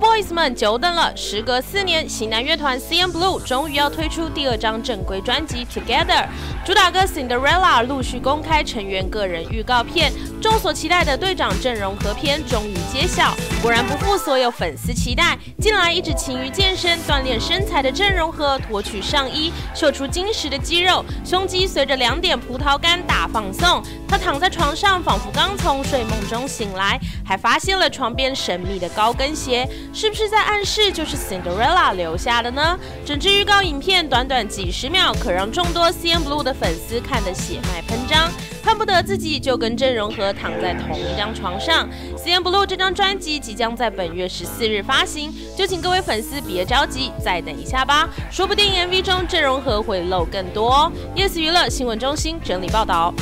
Boys 们久等了，时隔四年，型男乐团 CNBLUE 终于要推出第二张正规专辑 Together，主打歌 Cinderella 陆续公开成员个人预告片，众所期待的队长阵容合片终于揭晓，果然不负所有粉丝期待，近来一直勤于健身锻炼身材的郑容和脱去上衣，秀出精实的肌肉，胸肌随着两点葡萄干大放送，他躺在床上仿佛刚从睡梦中醒来，还发现了床边神秘的高跟鞋。是不是在暗示就是 Cinderella 留下的呢？整支预告影片短短几十秒，可让众多 CNBLUE 的粉丝看得血脉喷张，恨不得自己就跟郑容和躺在同一张床上。CNBLUE 这张专辑即将在本月十四日发行，就请各位粉丝别着急，再等一下吧，说不定 MV 中郑容和会露更多。哦 Yes 娱乐新闻中心整理报道。